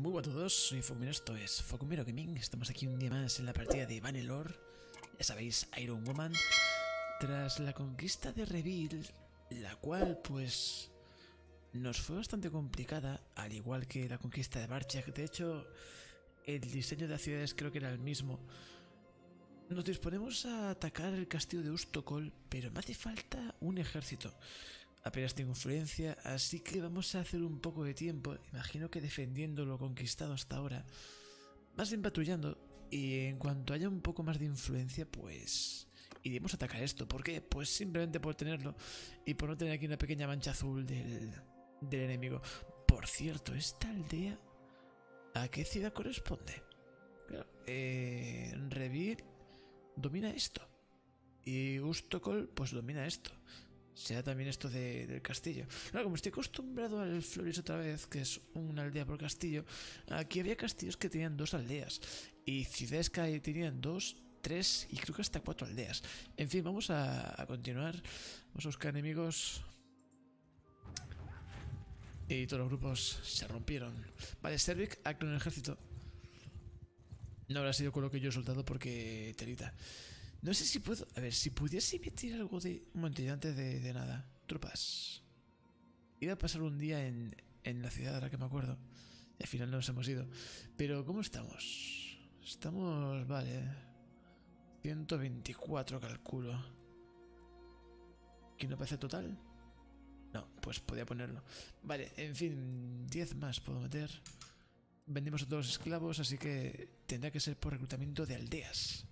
Muy buenas a todos, soy Focumero, esto es Focumero Gaming. Estamos aquí un día más en la partida de Vanelor. Ya sabéis, Iron Woman. Tras la conquista de Reveal, la cual, pues, nos fue bastante complicada, al igual que la conquista de Barchak. De hecho, el diseño de las ciudades creo que era el mismo. Nos disponemos a atacar el castillo de Ustokol, pero me hace falta un ejército. Apenas tengo influencia, así que vamos a hacer un poco de tiempo, imagino que defendiendo lo conquistado hasta ahora, más bien patrullando, y en cuanto haya un poco más de influencia, pues iremos a atacar esto. ¿Por qué? Pues simplemente por tenerlo y por no tener aquí una pequeña mancha azul del, del enemigo. Por cierto, esta aldea, ¿a qué ciudad corresponde? Claro, eh, Revir domina esto. Y Ustokol, pues domina esto será también esto del castillo. Como estoy acostumbrado al Floris otra vez, que es una aldea por castillo, aquí había castillos que tenían dos aldeas y ciudades que tenían dos, tres y creo que hasta cuatro aldeas. En fin, vamos a, continuar. Vamos a buscar enemigos. Y todos los grupos se rompieron. Vale, Servic, acto en el ejército. No habrá sido con lo que yo he soltado porque telita. No sé si puedo... A ver, si pudiese emitir algo de... Un momentito, antes de, nada. Tropas. Iba a pasar un día en, en la ciudad, ahora que me acuerdo. Y al final no nos hemos ido. Pero, ¿cómo estamos? Estamos... Vale. 124 calculo. ¿Quién no parece total? No, pues podía ponerlo. Vale, en fin, 10 más puedo meter. Vendimos a todos los esclavos, así que tendrá que ser por reclutamiento de aldeas.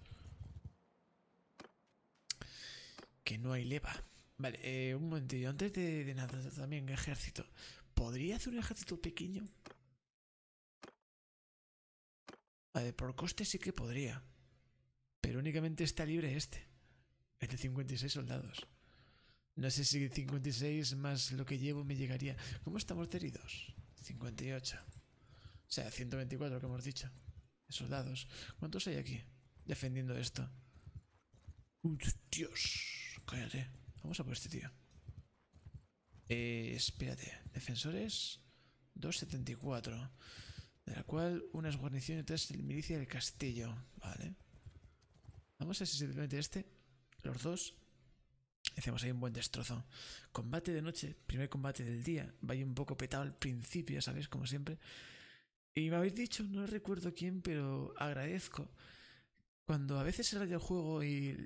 Que no hay leva. Vale, eh, un momentillo. Antes de, nada, también ejército. ¿Podría hacer un ejército pequeño? Vale, por coste sí que podría. Pero únicamente está libre este. El de 56 soldados. No sé si 56 más lo que llevo me llegaría. ¿Cómo estamos de heridos? 58. O sea, 124 que hemos dicho. De soldados. ¿Cuántos hay aquí? Defendiendo esto. Dios. Cállate. Vamos a por este tío. Eh, espérate. Defensores 274. De la cual una es guarnición y otra es milicia del castillo. Vale. Vamos a ver si simplemente este. Los dos. Hacemos ahí un buen destrozo. Combate de noche. Primer combate del día. Vaya un poco petado al principio, ya sabéis, como siempre. Y me habéis dicho, no recuerdo quién, pero agradezco. Cuando a veces se raya el juego y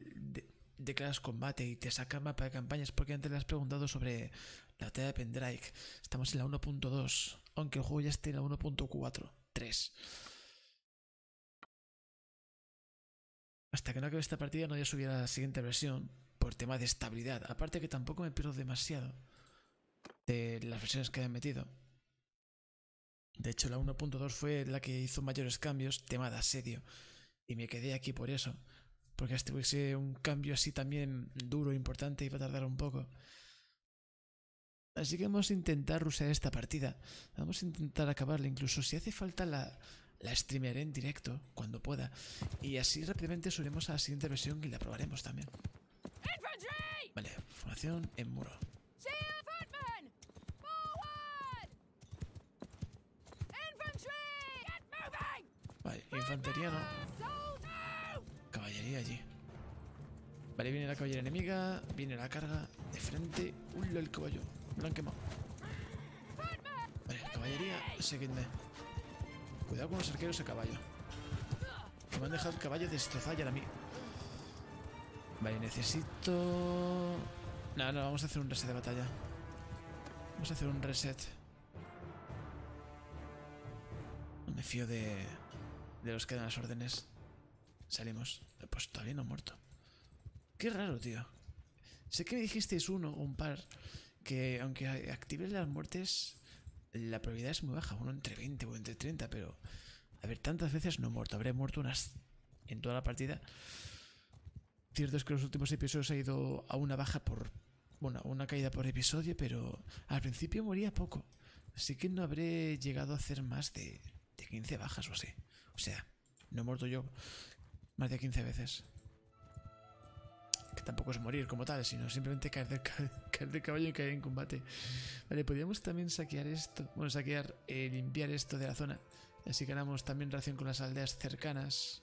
declaras combate y te saca mapa de campañas porque antes le has preguntado sobre la batalla de Pendrake. Estamos en la 1.2, aunque el juego ya esté en la 1.4, 3. Hasta que no acabe esta partida no voy a subir a la siguiente versión por tema de estabilidad. Aparte que tampoco me pierdo demasiado de las versiones que han metido. De hecho, la 1.2 fue la que hizo mayores cambios, tema de asedio. Y me quedé aquí por eso. Porque este fuese un cambio así también duro, importante, y va a tardar un poco. Así que vamos a intentar rusear esta partida. Vamos a intentar acabarla, incluso si hace falta la, la streameré en directo, cuando pueda. Y así rápidamente subiremos a la siguiente versión y la probaremos también. Vale, formación en muro. Vale, infantería no allí. Vale, viene la caballera enemiga. Viene la carga de frente. Uy, el caballo. Me lo han quemado. Vale, caballería, seguidme. Cuidado con los arqueros a caballo. Que me han dejado el caballo destrozado ya a mí. Vale, necesito... No, no, vamos a hacer un reset de batalla. Vamos a hacer un reset. No me fío de, de los que dan las órdenes. Salimos. Pues todavía no muerto. Qué raro, tío. Sé que me dijisteis uno o un par que aunque actives las muertes, la probabilidad es muy baja, uno entre 20 o entre 30, pero a ver, tantas veces no he muerto. Habré muerto unas en toda la partida. Cierto es que los últimos episodios ha ido a una baja por. Bueno, una caída por episodio, pero al principio moría poco. Así que no habré llegado a hacer más de, de 15 bajas o así. O sea, no he muerto yo más de 15 veces. Que tampoco es morir como tal, sino simplemente caer del, caballo y caer en combate. Vale, podríamos también saquear esto. Bueno, saquear, eh, limpiar esto de la zona. Así ganamos también relación con las aldeas cercanas.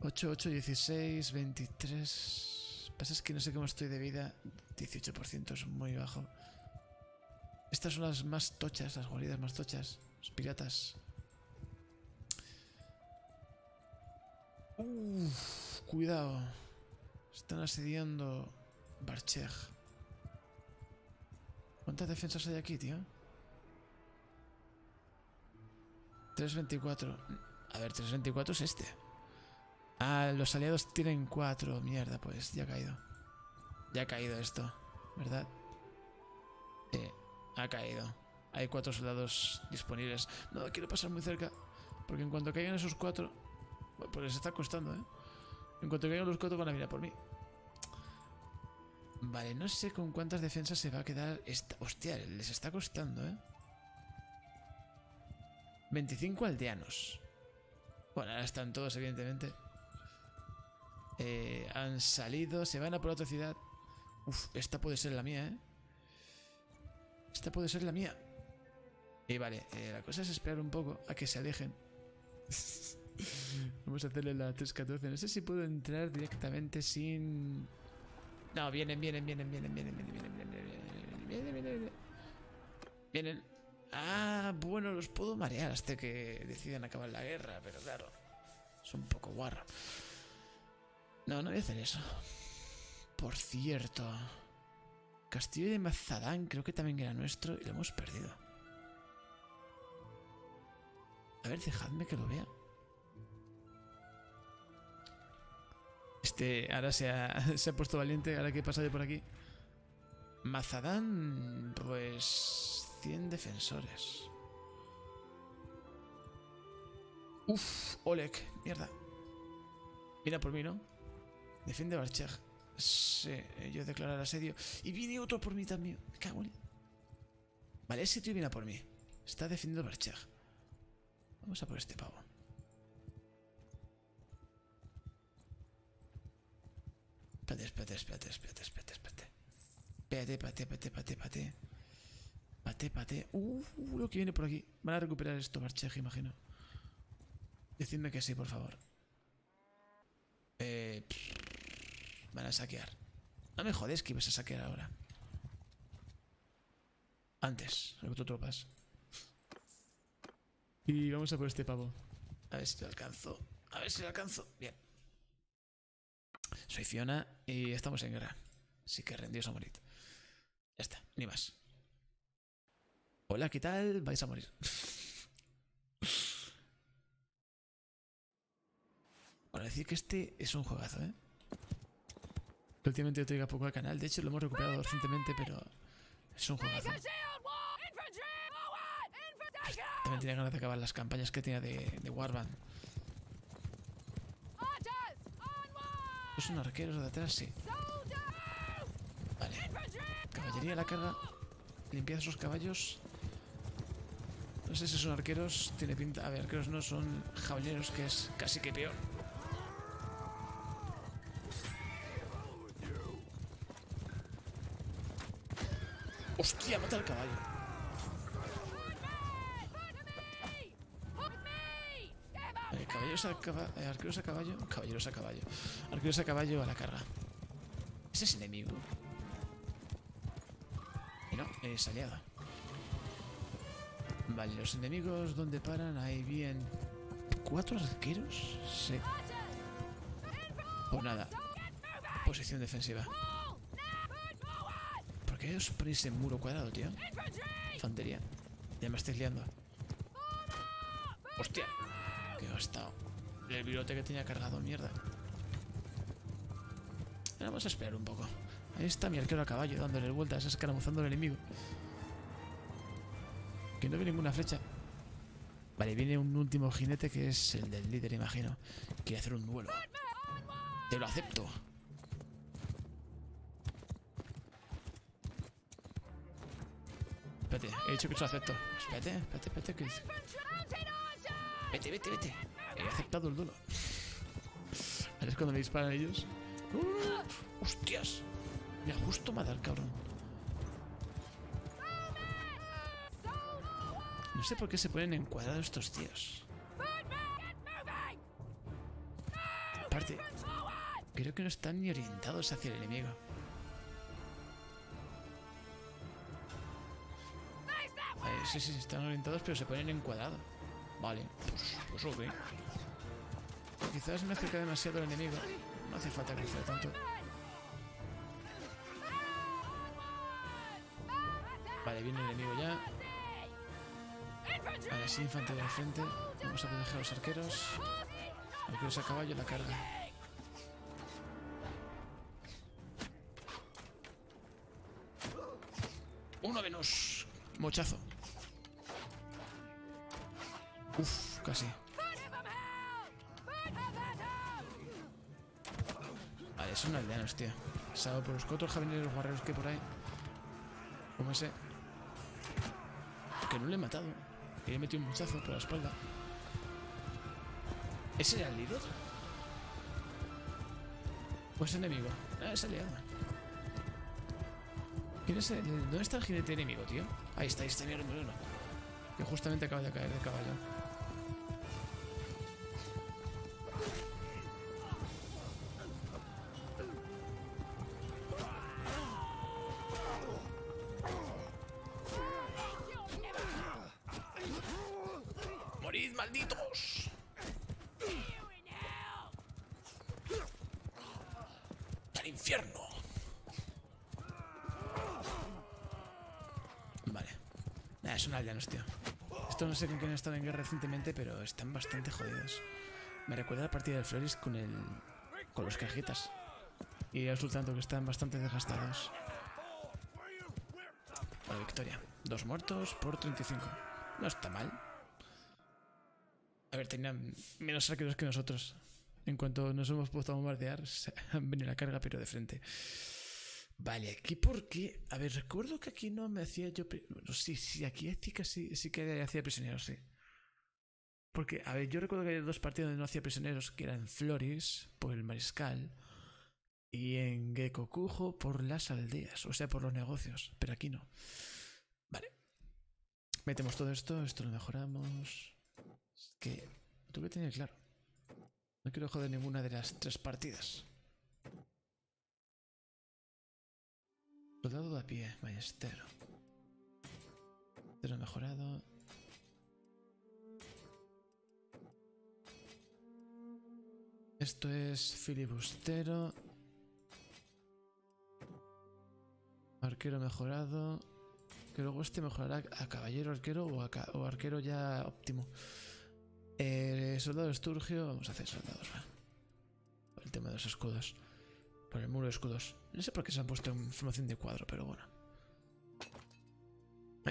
8, 8, 16, 23... Pasa es que no sé cómo estoy de vida. 18% es muy bajo. Estas son las más tochas, las guaridas más tochas. Los piratas. Uf, cuidado. Están asediando Barcheg. ¿Cuántas defensas hay aquí, tío? 324. A ver, 324 es este. Ah, los aliados tienen 4. Mierda, pues ya ha caído. Ya ha caído esto, ¿verdad? Sí, ha caído. Hay 4 soldados disponibles. No, quiero pasar muy cerca. Porque en cuanto caigan esos 4... Pues les está costando, ¿eh? En cuanto caigan los 4 van a mirar por mí. Vale, no sé con cuántas defensas se va a quedar esta... Hostia, les está costando, ¿eh? 25 aldeanos. Bueno, ahora están todos, evidentemente. Eh, han salido, se van a por otra ciudad. Uf, esta puede ser la mía, ¿eh? Esta puede ser la mía. Y vale, eh, la cosa es esperar un poco a que se alejen. Vamos a hacerle la 314. No sé si puedo entrar directamente sin... No, vienen, vienen, vienen, vienen, vienen, vienen, vienen, vienen, vienen, vienen, vienen. Ah, bueno, los puedo marear hasta que decidan acabar la guerra, pero claro, es un poco guarro. No, no voy a hacer eso. Por cierto, Castillo de Mazadán creo que también era nuestro y lo hemos perdido. A ver, dejadme que lo vea. Este ahora se ha, se ha puesto valiente, ahora que pasa de por aquí. Mazadán, pues 100 defensores. Uf, Oleg, mierda. Mira por mí, ¿no? Defiende Barcheg. Sí, yo declarar asedio. Y viene otro por mí también. Me. Vale, ese tío viene por mí. Está defendiendo Barcheg. Vamos a por este pavo. Espérate, espérate, espérate, espérate, espérate, espérate. Espérate, espérate, espérate, espérate, espérate. Pate, pate. Uh, lo que viene por aquí. Van a recuperar esto, Barcheg, imagino. Decidme que sí, por favor. Eh, van a saquear. No me jodes que ibas a saquear ahora. Antes, recluto tropas. Y vamos a por este pavo. A ver si lo alcanzo. A ver si lo alcanzo. Bien. Soy Fiona y estamos en guerra. Así que rendidos a morir. Ya está, ni más. Hola, ¿qué tal? Vais a morir. Para decir que este es un juegazo, ¿eh? Últimamente yo traigo poco al canal, de hecho lo hemos recuperado recientemente, pero es un juegazo. También tenía ganas de acabar las campañas que tenía de, de Warband. ¿Son arqueros de atrás? Sí. Vale. Caballería a la carga. Limpiad esos caballos. No sé si son arqueros. Tiene pinta. A ver, arqueros no son jaballeros, que es casi que peor. ¡Hostia! Mata al caballo. Caballeros a caballo. arqueros a caballo. Caballeros a caballo. Arqueros a caballo a la carga. Ese es enemigo. Y no, es aliado. Vale, los enemigos, ¿dónde paran? Ahí bien. ¿Cuatro arqueros? Sí. Pues nada. Posición defensiva. ¿Por qué os ponéis en muro cuadrado, tío? Infantería. Ya me estáis liando. ¡Hostia! Que he. El que tenía cargado, mierda. Vamos a esperar un poco. Ahí está mi arquero a caballo dándole vueltas, escaramuzando al enemigo. Que no ve ninguna flecha. Vale, viene un último jinete que es el del líder, imagino. Quiere hacer un duelo. Te lo acepto. Espérate, he dicho que te lo acepto. Espérate, espérate, espérate. ¿qué dice? Vete, vete, vete. He aceptado el duelo. Ahora es cuando me disparan ellos. ¡Uh! ¡Hostias! Me ha dado el cabrón. No sé por qué se ponen encuadrados estos tíos. Aparte, creo que no están ni orientados hacia el enemigo. Eh, sí, sí, están orientados, pero se ponen encuadrados. Vale, pues, pues ok. Quizás me acerca demasiado al enemigo. No hace falta crecer tanto. Vale, viene el enemigo ya. Vale, sí, infantería al frente. Vamos a proteger a los arqueros. Arqueros a caballo, la carga. Uno menos. Mochazo. Uf, casi. Vale, son aldeanos, tío. Salvo por los cuatro jabineros guerreros que hay por ahí. Como ese. Que no le he matado. Y le he metido un mochazo por la espalda. ¿Ese era el líder? Pues enemigo. Ah, es aliado. ¿Quién es el... ¿Dónde está el jinete enemigo, tío? Ahí está, ahí está mi número uno. Que justamente acaba de caer del caballo. Vale. Nah, son aldeanos, tío. Esto no sé con quién han estado en guerra recientemente, pero están bastante jodidos. Me recuerda la partida del Floris con el... con los cajitas. Y resultando que están bastante desgastados. Vale, victoria. Dos muertos por 35. No está mal. A ver, tenían menos arqueros que nosotros. En cuanto nos hemos puesto a bombardear, han venido la carga, pero de frente. Vale, aquí porque... A ver, recuerdo que aquí no me hacía yo... Bueno, sí, sí, aquí que, sí, que hacía prisioneros, sí. Porque, a ver, yo recuerdo que hay dos partidos donde no hacía prisioneros, que eran en Floris, por el mariscal, y en Gekokujo por las aldeas, o sea, por los negocios, pero aquí no. Vale. Metemos todo esto, esto lo mejoramos. Es que tuve que tener claro. No quiero joder ninguna de las tres partidas. Soldado de a pie, ballestero. Cero mejorado. Esto es filibustero. Arquero mejorado. Que luego este mejorará a caballero arquero o, arquero ya óptimo. Eh, soldado esturgio. Vamos a hacer soldados, va. El tema de los escudos. Por el muro de escudos. No sé por qué se han puesto en formación de cuadro, pero bueno.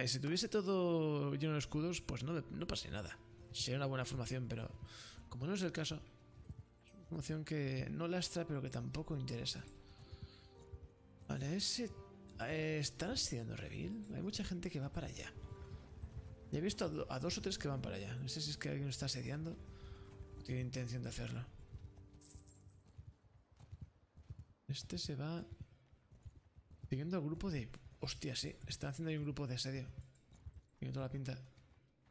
Si tuviese todo lleno de escudos, pues no, no pase nada. Sería una buena formación, pero como no es el caso, es una formación que no lastra, pero que tampoco interesa. Vale, ese... Eh, ¿Están asediando Reveal? Hay mucha gente que va para allá. Ya he visto a, do a, dos o tres que van para allá. No sé si es que alguien está asediando o tiene intención de hacerlo. Este se va siguiendo al grupo de... Hostia, sí. Están haciendo ahí un grupo de asedio. Tiene toda la pinta.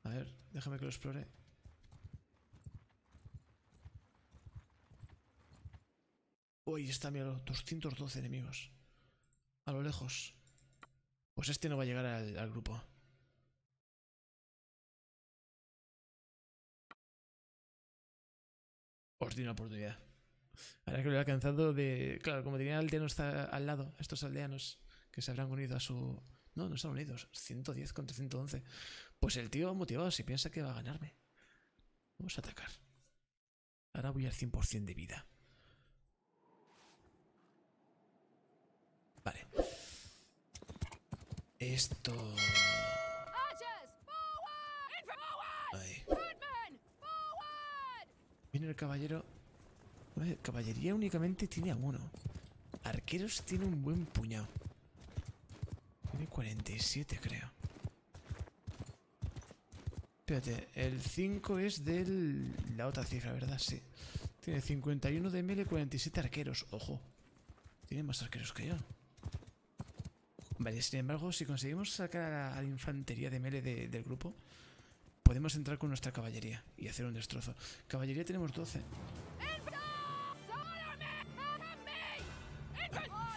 A ver, déjame que lo explore. Uy, está, mira, 212 enemigos. A lo lejos. Pues este no va a llegar al, al grupo. Os di una oportunidad. Ahora que lo he alcanzado de... Claro, como tenía aldeano está al lado, estos aldeanos que se habrán unido a su... No, no están unidos. 110 contra 111. Pues el tío motivado si piensa que va a ganarme. Vamos a atacar. Ahora voy al 100% de vida. Vale. Esto... Ahí. Viene el caballero. Caballería únicamente tiene a uno. Arqueros tiene un buen puñado. Tiene 47, creo. Espérate, el 5 es de la otra cifra, ¿verdad? Sí. Tiene 51 de melee, 47 arqueros. Ojo. Tiene más arqueros que yo. Vale, sin embargo, si conseguimos sacar a la infantería de melee de, del grupo, podemos entrar con nuestra caballería y hacer un destrozo. Caballería tenemos 12.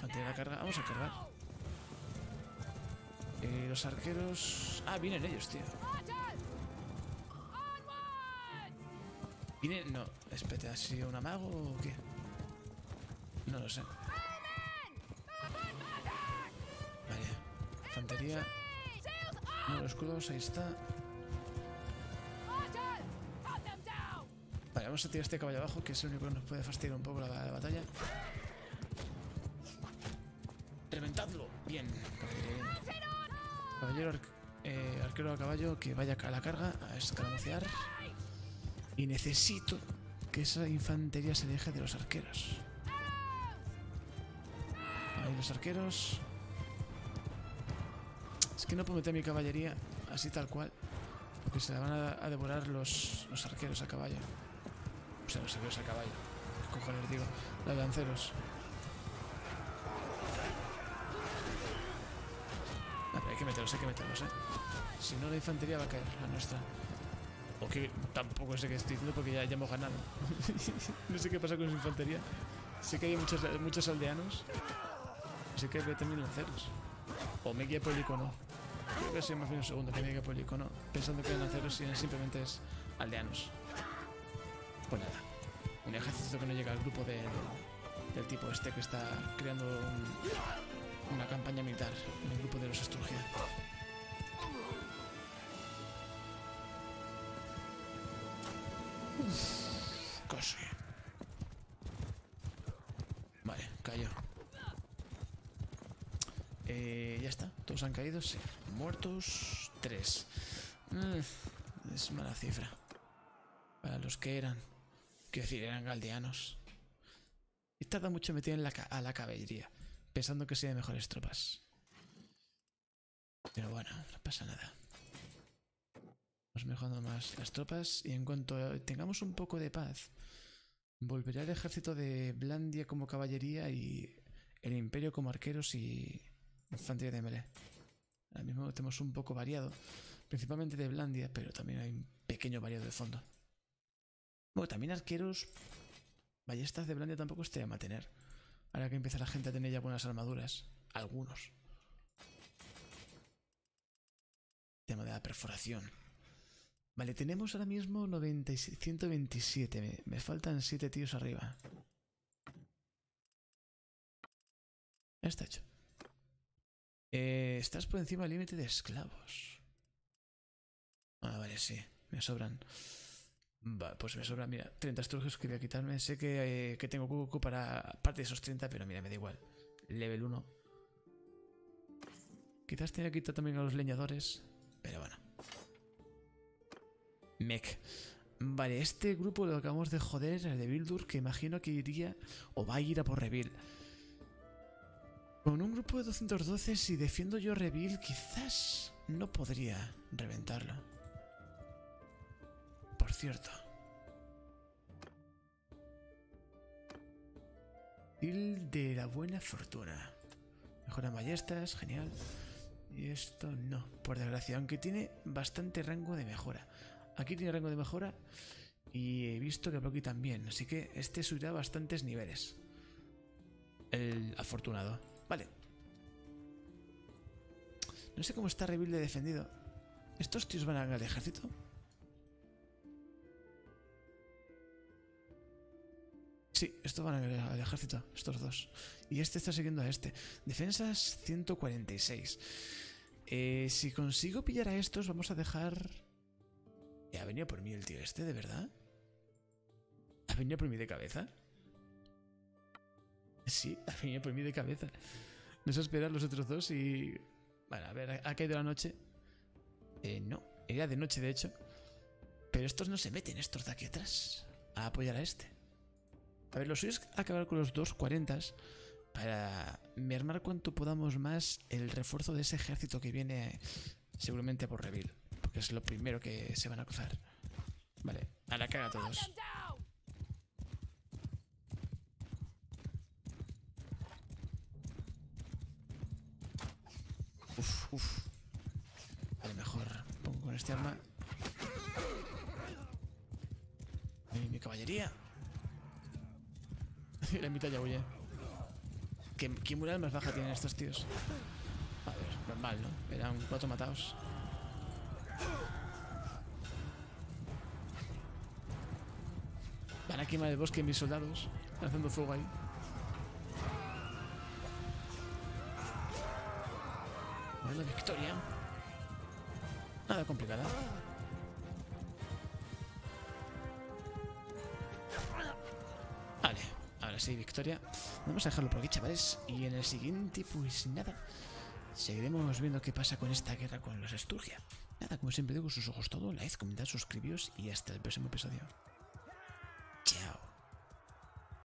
Vamos a cargar. Eh, los arqueros... Ah, vienen ellos, tío. ¿Vienen? No, espérate, ¿ha sido un amago o qué? No lo sé. Vale, infantería. De los escudos, ahí está. Vale, vamos a tirar este caballo abajo, que es el único que nos puede fastidiar un poco la batalla. ¡Reventadlo! Bien. Caballero, arc- eh, arquero a caballo que vaya a la carga a escaramucear. Y necesito que esa infantería se deje de los arqueros. Ahí los arqueros. Es que no puedo meter mi caballería así tal cual. Porque se la van a, a devorar los, los arqueros a caballo. O sea, los arqueros a caballo. ¿Qué cojones digo? Los lanceros. Que hay que meterlos, eh. Si no, la infantería va a caer, la nuestra. O que tampoco sé qué estoy diciendo porque ya, hemos ganado. no sé qué pasa con su infantería. Sé que hay muchos, muchos aldeanos. Sé que hay también lanceros. O me guía por el icono. Creo que soy más bien un segundo que me guía por el icono. Pensando que lanceros y simplemente es aldeanos. Pues nada. Un ejército que no llega al grupo del, del tipo este que está creando un- una campaña militar en el grupo de los Esturgia. Casi. Vale, cayó. Eh, ya está, todos han caído, sí. Muertos, tres. Es mala cifra. Para los que eran. Quiero decir, eran galdeanos. Y tarda mucho meter en la a la caballería, pensando que sea de mejores tropas. Pero bueno, no pasa nada. Vamos mejorando más las tropas y en cuanto tengamos un poco de paz, volverá el ejército de Blandia como caballería y el imperio como arqueros y infantería de melee. Ahora mismo tenemos un poco variado, principalmente de Blandia, pero también hay un pequeño variado de fondo. Bueno, también arqueros, ballestas de Blandia tampoco estaría mal tener. Ahora que empieza la gente a tener ya buenas armaduras, algunos. Tema de la perforación. Vale, tenemos ahora mismo 96 127. Me, me faltan 7 tíos arriba. Está hecho. Eh, estás por encima del límite de esclavos. Ah, vale, sí. Me sobran. Va, pues me sobran, mira, 30 estrugios que voy a quitarme. Sé que, eh, que tengo cuco para parte de esos 30, pero mira, me da igual. Level 1. Quizás tenga que quitar también a los leñadores. Pero bueno. Mech. Vale, este grupo lo acabamos de joder, el de Bildur, que imagino que iría o va a ir a por Revil. Con un grupo de 212, si defiendo yo Revil, quizás no podría reventarlo. Cierto. Il de la buena fortuna. Mejora ballestas, genial. Y esto no, por desgracia, aunque tiene bastante rango de mejora. Aquí tiene rango de mejora y he visto que por aquí también, así que este subirá bastantes niveles. El afortunado. Vale. No sé cómo está Rebuild de defendido. ¿Estos tíos van al ejército? Sí, estos van al ejército, estos dos. Y este está siguiendo a este. Defensas 146. Eh, si consigo pillar a estos, vamos a dejar... Eh, ¿Ha venido por mí el tío este, de verdad? ¿Ha venido por mí de cabeza? Sí, ha venido por mí de cabeza. No sé esperar los otros dos y... Bueno, a ver, ¿ha ha caído la noche? Eh, no, era de noche de hecho. Pero estos no se meten, estos de aquí atrás, a apoyar a este. A ver, lo suyo es acabar con los dos 40 para mermar cuanto podamos más el refuerzo de ese ejército que viene seguramente por Revil. Porque es lo primero que se van a cruzar. Vale, a la cara todos. Uf, uf. Vale, mejor pongo con este arma. Mi caballería. La mitad ya huye. ¿Qué, ¿Qué moral más baja tienen estos tíos? A ver, normal, ¿no? Eran cuatro matados. Van a quemar el bosque mis soldados. Haciendo fuego ahí. Bueno, victoria. Nada complicada. Sí, victoria. Vamos a dejarlo por aquí, chavales. Y en el siguiente, pues nada. Seguiremos viendo qué pasa con esta guerra con los Esturgia. Nada, como siempre digo, sus ojos todo, like, comentad, suscribíos y hasta el próximo episodio.